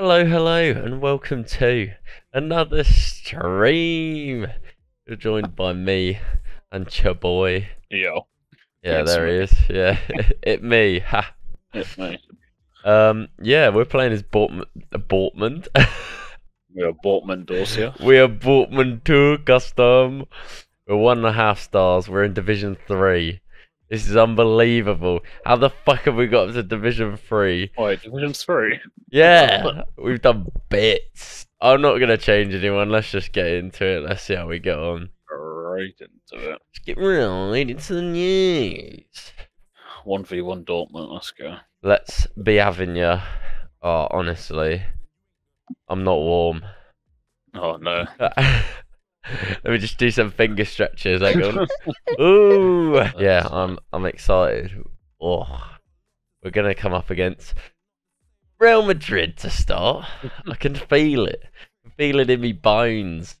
Hello, hello, and welcome to another stream. You're joined by me and Chaboy. Yo. Yeah, there he is. Yeah, it me. Ha. It's me. Um, yeah, we're playing as Bortman. Bortman. We are Bortman Dorsia. we are Bortman Two Custom. We're one and a half stars. We're in Division Three. This is unbelievable. How the fuck have we got to Division Three? Wait, Division 3. Yeah, we've done bits. I'm not gonna change anyone. Let's just get into it. Let's see how we get on. Right into it. Let's get right into the news. 1v1 Dortmund, let's go. Let's be having ya. Oh, honestly, I'm not warm. Oh no. Let me just do some finger stretches. Hang on. Ooh, yeah, I'm I'm excited. Oh, we're gonna come up against Real Madrid to start. I can feel it. I can feel it in me bones.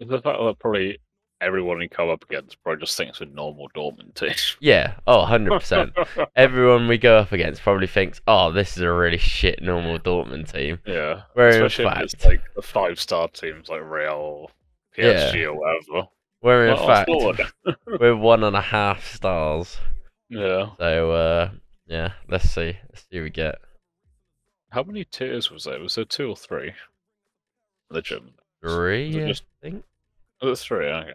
It's the fact that probably everyone you come up against probably just thinks we're normal Dortmund team. Yeah. Oh, 100%. Everyone we go up against probably thinks, oh, this is a really shit normal Dortmund team. yeah. Where in Especially if fact, it's like the five star teams like Real, PSG or whatever. where in fact, we're one and a half stars. Yeah. So, uh, yeah, let's see. Let's see what we get. How many tiers was there? Was there two or three? The German. Three, I think. It three? Okay.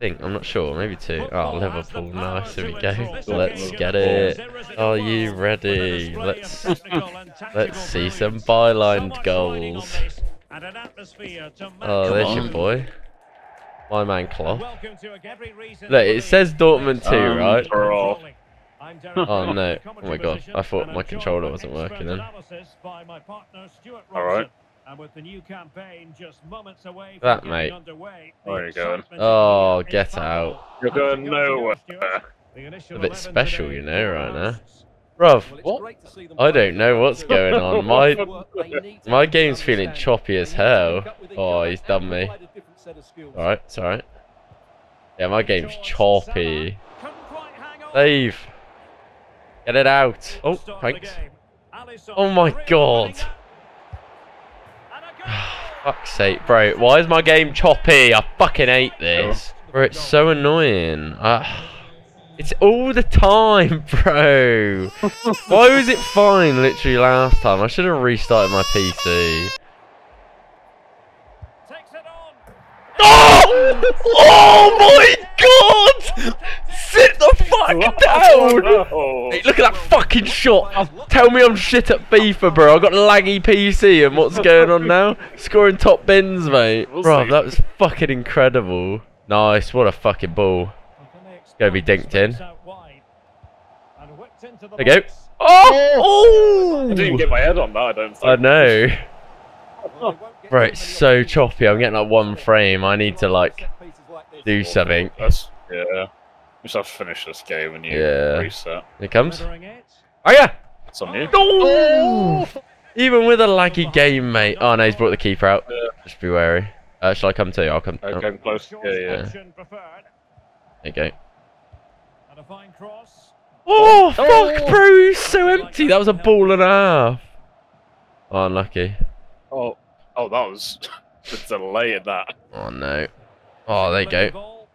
I think. I'm not sure. Maybe two. Oh, Liverpool. Nice. Here we go. Let's get it. Are you ready? Let's let's see some bylined goals. Oh, there's your boy. My man Klopp. Look, Look, it says Dortmund too, Um, right? bro. Oh no. Oh my god. I thought my controller wasn't working then. Alright. And with the new campaign just moments away from That, getting mate. underway, Where are you going? Oh, in the air get out. You're going Off you go, nowhere. Stuart. The initial A bit special, you know, right now. hosts. Bruv, What? I don't know what's going on. My my game's feeling choppy as hell. Oh, he's done me. Alright, it's alright. Yeah, my game's choppy. Couldn't hang on. Save. Get it out. Oh, thanks. Oh my god. Fuck's sake, bro. Why is my game choppy? I fucking hate this. Bro, it's so annoying. Uh, it's all the time, bro. Why was it fine literally last time? I should have restarted my PC. Takes it on. Oh! Oh my god! Sit the fuck down! Oh, Hey, look at that fucking shot. Tell me I'm shit at FIFA, bro. I've got laggy PC and what's going on now? Scoring top bins, mate. Bro, that was fucking incredible. Nice, what a fucking ball. It's Gonna be dinked in. Space out wide. And whipped into the There you go. Oh! box. Oh! I didn't oh! get my head on that, I don't think. I know. Well, he Bro, it's so choppy. I'm getting like one frame. I need to like do something. That's, yeah. We just have to finish this game and you Yeah. reset. Here it comes. Oh yeah! It's on you. Oh! Even with a laggy game, mate. Oh no, he's brought the keeper out. Yeah. Just be wary. Uh, shall I come to you? I'll come. Oh, Okay, there I'm close. Short Yeah, yeah. option preferred. you go. And a fine cross. Oh, fuck, bro, he's so empty. That was a ball and a half. Oh, unlucky. Oh, oh, that was the delay in that. Oh, no. Oh, there you go. ball.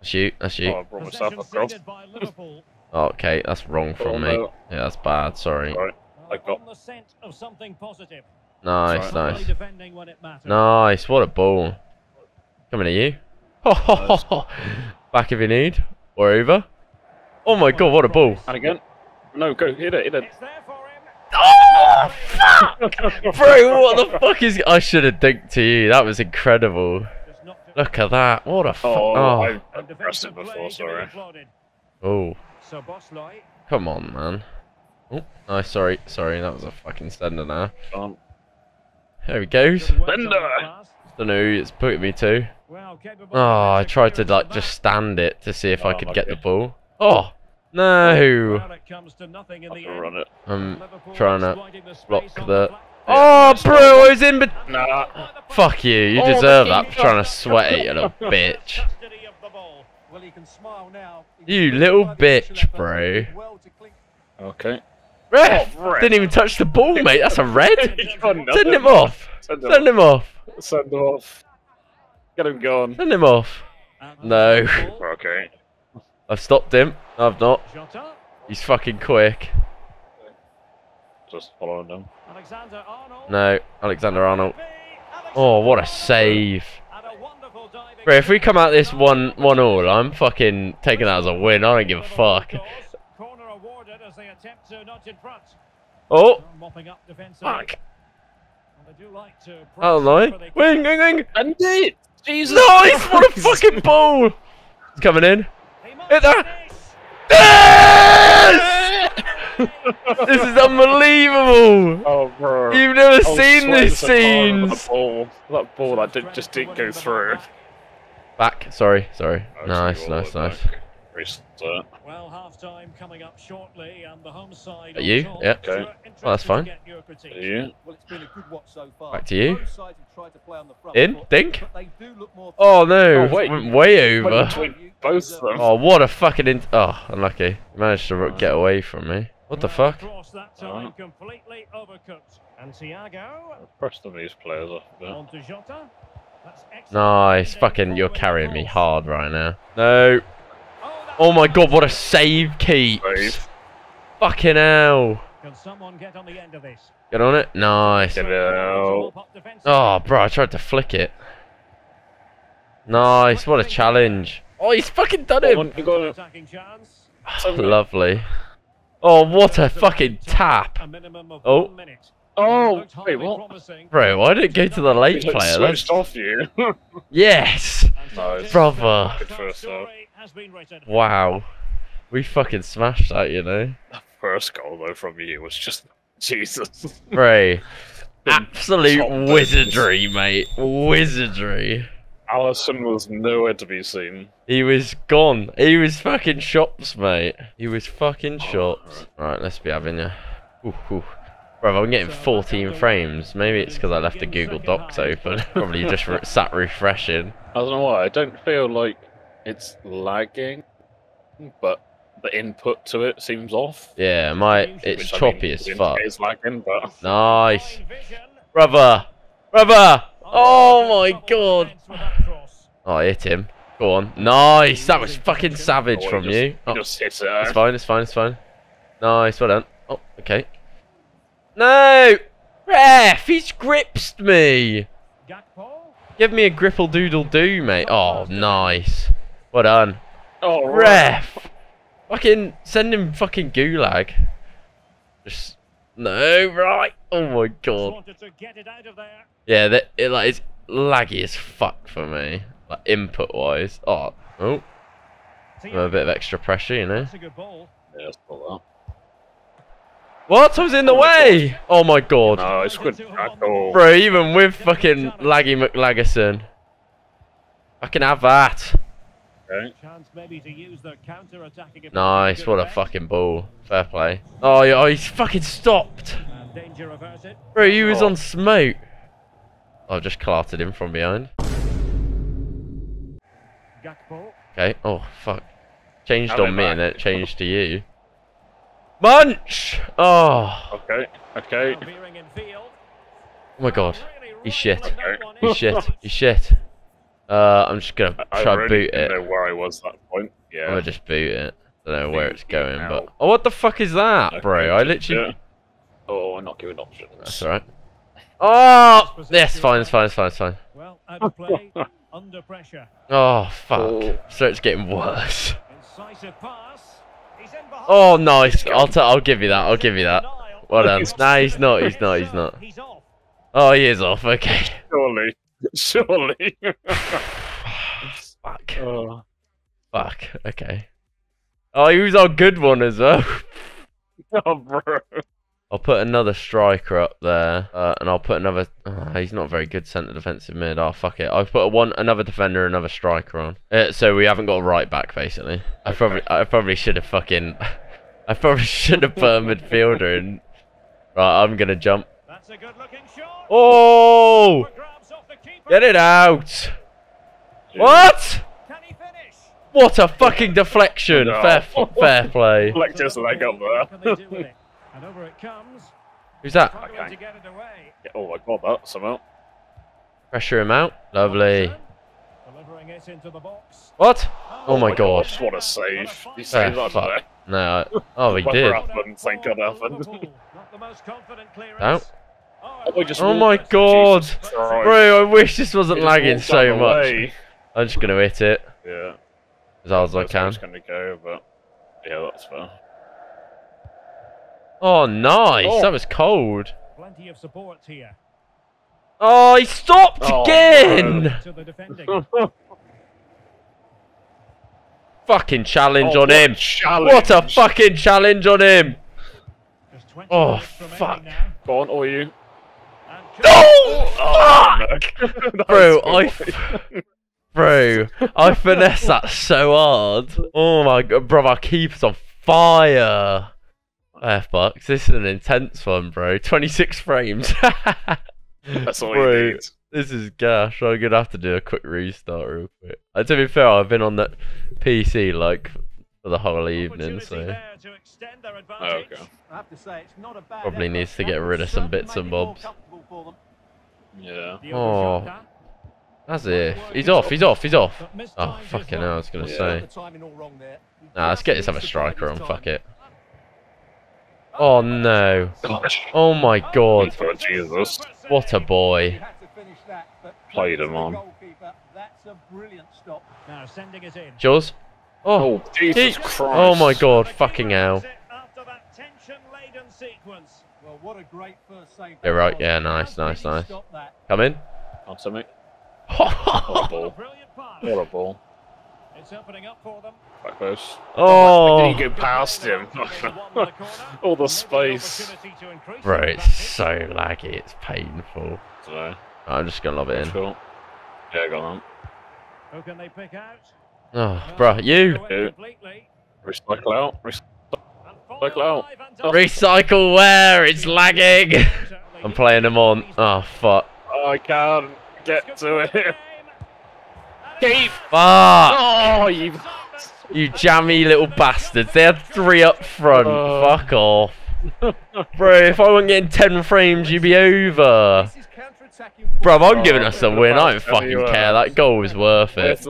That's you. That's Oh. I brought myself across. ceded by Liverpool. Oh, okay, that's wrong Oh, me. no. Yeah, that's bad. Sorry. Alright. I got- on the scent of something positive. Nice, Sorry. nice. Really defending when it matters. Nice. What a ball. Coming at you. Back if you need. Or over. Oh my god, what a ball. And again. No, go, hit it, hit it. It's there for him. Oh! Oh, fuck! Bro, what the fuck is... I should have dinked to you. That was incredible. Just knocked it Look at that. What a fuck. Oh, Oh. I've And pressed it before, sorry. Oh. Come on, man. Oh, nice. Sorry, sorry. That was a fucking sender now. Um, There he goes. Good work on Bender. that. Don't know who it's putting me to. Well, Oh, I tried to like just stand it to see if I Oh, could get the ball. Oh no! Well, comes to nothing in I'll the have to end. run it. I'm trying to exploiting the space block on the. Oh, bro, one. I was in, but Nah. fuck you. You Oh, deserve that for keeper. trying to sweat it, you little bitch. Custody of the ball. Well, he can smile now. You little bitch, bro. Okay. Ref! Oh. Didn't even touch the ball, mate. That's a red. He's got nothing. Send him off. Send him, Send him off. Send him off. Get him gone. Send him off. No. Okay. I've stopped him. No, I've not. He's fucking quick. Just following him. Alexander No, Alexander Arnold. Oh, what a save. And a wonderful diving Bro, if we come out this one one all, I'm fucking taking that as a win. I don't give a fuck. Corner awarded as they attempt to nudge in front. Oh, Mopping up defensively. fuck. And they do like to Oh press no. whenever they Wing, wing, wing. And it! Jesus! Nice! What a fucking ball! It's coming in. Hit that. Finish. Yes! this is unbelievable! Oh, bro. You've never I was seen this these so hard on scenes! That ball, that ball that did, just didn't go through. Back, sorry, sorry. Oh, Nice, nice, nice. back. Restart. Well, half time coming up shortly, and the home side. Are you? Yeah. Okay. Well, that's fine. get your critique. Yeah. Well, it's been a good watch so far. Back to you. Both sides have tried to play on the front In, dink. but they do look more Oh no, Oh, wait. went way over. both of them. Oh, what a fucking in- Oh, unlucky. Managed to get away from me. What the fuck? Cross that time, completely overcooked. And Thiago Press them these players off a bit. on to Jota. That's excellent Nice. Fucking, you're carrying me hard right now. No. Oh, my god, what a save keeps. Save. Fucking hell. Can someone get on the end of this? Get on it. Nice. Get it out. Oh, bro, I tried to flick it. Nice. What a challenge. Oh, he's fucking done him. on, you it. Ah, lovely. Oh, what a fucking tap. A minimum of Oh. Oh, wait, what? Bro, why did it go to the late He's like player? switched off you. Yes. And Nice. Brother. Good first story has been written. Wow. We fucking smashed that, you know. First goal though from you was just Jesus. Bro. Top Absolute business. wizardry, mate. Wizardry. Alisson was nowhere to be seen. He was gone. He was fucking shops, mate. He was fucking Oh, shops. right, let's be having you. Ooh, ooh. Bro, I'm getting 14 frames. Maybe it's because I left the Google Docs open. Probably just re- sat refreshing. I don't know why. I don't feel like it's lagging, but the input to it seems off. Yeah, my it's which, I choppy mean, as the fuck. internet is lagging, but Nice. Fine vision. Brother! Brother! Oh my god! defence with that cross. Oh, I hit him. Go on. Nice! That was fucking savage Oh, from just- you. he Oh, just hit it's fine, it's fine, it's fine. Nice, well done. Oh, okay. No! Ref! He's gripsed me! Give me a gripple doodle do, mate. Oh, nice. Well done. Oh, right. Ref! Fucking send him fucking gulag. Just no, right? Oh my god. wanted to get it out of there. Yeah, that it like it's laggy as fuck for me. Like input wise. Oh, oh, a bit of extra pressure, you know. That's a good ball. Yeah, it's not What? I was in the Oh my way. Oh my god. No, it's good oh. bro. Even with fucking laggy McLagerson, I can have that. Okay. Chance maybe to use the counter-attacking. Nice. What a fucking ball. Fair play. Oh, yeah, oh, he's fucking stopped. effect. And danger averted. Bro, he was Oh. on smoke. I've just clarted him from behind. Gakpo. Okay. Oh fuck. Changed Have on me and back. then it changed to you. Munch! Oh, Okay. Okay. Now veering in field. oh my god. Really He's shit. rolling that He's shit. He's shit. Uh, I'm just gonna I try really boot didn't it. know where I was at that point. Yeah. I'm Yeah. gonna just boot it. I Don't know where it's it going, but oh, what the fuck is that, bro? Okay, I literally. do it. Oh, I'm not giving options. That's alright. Oh, yes, fine, it's fine, it's fine, it's fine. Well, out of play, under pressure. Oh fuck. Oh. So it's getting worse. Incisive pass. He's in. Oh, nice. I'll t- I'll give you that. I'll give you that. Denial. Well done. He's- Nah, he's not. He's not. He's not. He's off. Oh, he is off. Okay. Surely. Surely. Fuck. oh. Fuck. Okay. Oh, he was our good one as well. oh, bro. I'll put another striker up there, uh, and I'll put another. Oh, he's not very good centre defensive mid. Oh fuck it. I'll put a one another defender, another striker on. Uh, so we haven't got a right back basically. I probably I probably should have fucking. I probably should have put a midfielder in. Right, I'm gonna jump. That's a good looking shot. Oh, get it out! What? Can he finish? What a fucking deflection! No. Fair, fair play. Like just leg up What can they do with there. And over it comes. Who's that? Okay. get away. Yeah, oh, I got that somehow. Pressure him out. Lovely. Delivering it into the box. What? Oh, oh my god. What a save. He saved that fuck. No. Oh, he Whatever did. happened, thank God happened. Liverpool, Not the most confident clearance. Out. Oh, Oh, just Oh my god. Bro, I wish this wasn't He just lagging so much. way. I'm just gonna hit it Yeah. as hard as I can. where can. it's gonna go, but yeah, that's fair. Oh, nice. Oh. That was cold. Plenty of support here. Oh, he stopped Oh, again. To the. Fucking challenge Oh, on what him. Challenge. What a fucking challenge on him. Oh, fuck. now. Go on, or you. And No! Oh, no. Bro, I, bro, I finessed that so hard. Oh my god, bro, our keeper's on fire. F bucks, this is an intense one, bro. 26 frames. That's all Bro, you need. This is gash. I'm gonna have to do a quick restart real quick. Uh, to be fair, I've been on that PC like for the whole evening, so there to Oh, okay. I have to say, it's not a bad Probably effort. needs to get rid of some bits and make it more bobs. comfortable for them. Yeah. Oh. Jota, as if he's off, he's off, he's off. Oh fucking hell, I was gonna Yeah. say. The timing all wrong there. He Nah, let's get this other needs to bide striker on. Fuck it. Oh no. Oh my god. For Jesus. What a boy. had to finish that, but Played him on. goalkeeper. That's a brilliant stop. Now sending it in. Jaws. Oh. Oh, Jesus he- Christ. Oh my god. Fucking hell. has it After that tension-laden sequence. Well, what a great first save. Yeah, right, yeah, nice, nice, nice. Come in. Answer me. What a A ball. What a ball. It's opening up for them. Back close. Oh. Did he go past him? All the space. Bro, it's so laggy. It's painful. So, I'm just gonna lob it in. cool. Yeah, go on. Who can they pick out? Oh, bro, you. Who? Recycle out. Re- And Look foiled out. Oh. Recycle where? It's lagging. I'm playing him on. Oh fuck. oh, I can't get to it. Keep. Fuck. Oh, you. You jammy little bastards. They had three up front. Oh. Fuck off. Bro, if I wasn't getting 10 frames, you'd be over. This Bro, I'm Oh, giving us a win. I don't fucking care. That goal was worth it.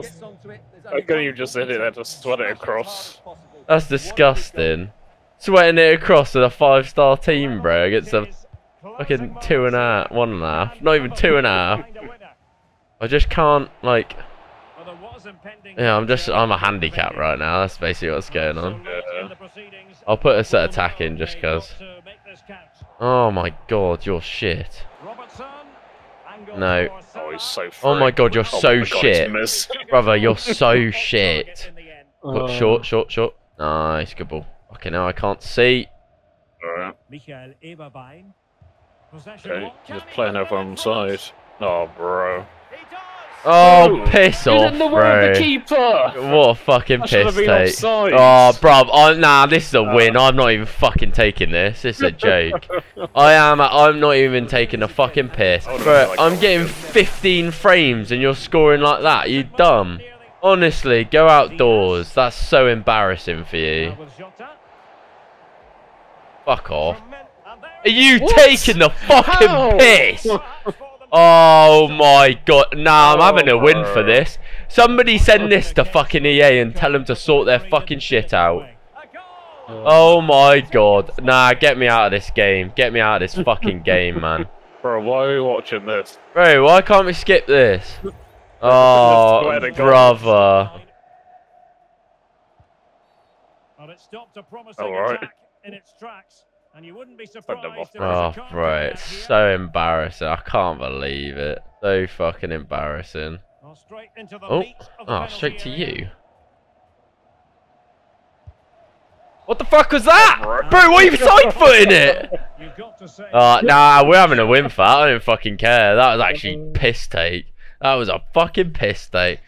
I only couldn't one even just hit it there, just sweat it across. That's disgusting. Sweating it across with a five star team, bro, against a fucking two and a half, one and a half, not even two and a half. I just can't, like, yeah, I'm just, I'm a handicap right now. That's basically what's going on. I'll put a set attack in just 'cause. Oh my god, you're shit. No. Oh, he's so Oh my god, you're Oh so God, shit. Brother, you're so shit. Look, Oh. short, short, short. Nice, good ball. Okay, now I can't see. Alright, Michael Eberbein. Possession okay. one. He's playing over on the side. Oh, bro. Oh, No, piss He's off, in the bro. the keeper! What a fucking should piss take. offside. Oh, bruv, I, nah, this is a win. I'm not even fucking taking this. This is a joke. I am. I'm not even taking a fucking piss. I Bro, like, I'm oh, getting 15 frames and you're scoring like that. You dumb. Honestly, go outdoors. That's so embarrassing for you. Now with Jota. Fuck off. From Men- and there Are you What? taking the fucking How? piss? Oh my god. Nah, I'm oh having a win for this. Somebody send this to fucking EA and tell them to sort their fucking shit out. Oh my god. Nah, get me out of this game. Get me out of this fucking game, man. Bro, why are we watching this? Bro, why can't we skip this? Oh, Swear brother. Well, it stopped a promising All right. attack in its tracks, and you wouldn't be surprised if there's a Oh, counter bro, it's here. so embarrassing. I can't believe it. So fucking embarrassing. Well, straight into the Oh, meat of oh, straight to you. What the fuck was that? Bro. Bro, why are you side footing it? You've got to say, Uh, nah, we're having a win for that. I don't fucking care. That was actually piss take. That was a fucking piss take.